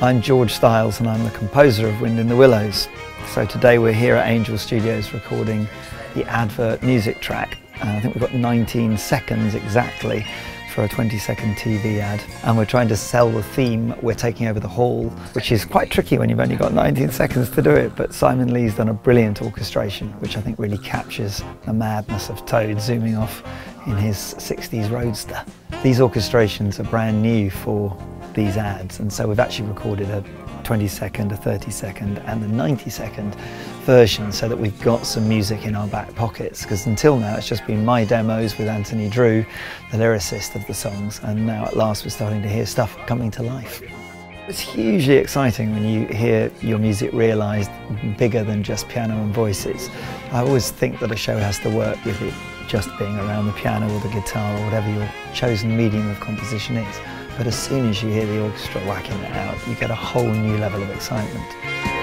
I'm George Stiles and I'm the composer of Wind in the Willows. So today we're here at Angel Studios recording the advert music track. I think we've got 19 seconds exactly for a 20 second TV ad and we're trying to sell the theme We're Taking Over the Hall which is quite tricky when you've only got 19 seconds to do it but Simon Lee's done a brilliant orchestration which I think really captures the madness of Toad zooming off in his 60s Roadster. These orchestrations are brand new for these ads and so we've actually recorded a 20 second, a 30 second and a 90 second version so that we've got some music in our back pockets because until now it's just been my demos with Anthony Drewe, the lyricist of the songs and now at last we're starting to hear stuff coming to life. It's hugely exciting when you hear your music realised bigger than just piano and voices. I always think that a show has to work with it just being around the piano or the guitar or whatever your chosen medium of composition is. But as soon as you hear the orchestra whacking it out, you get a whole new level of excitement.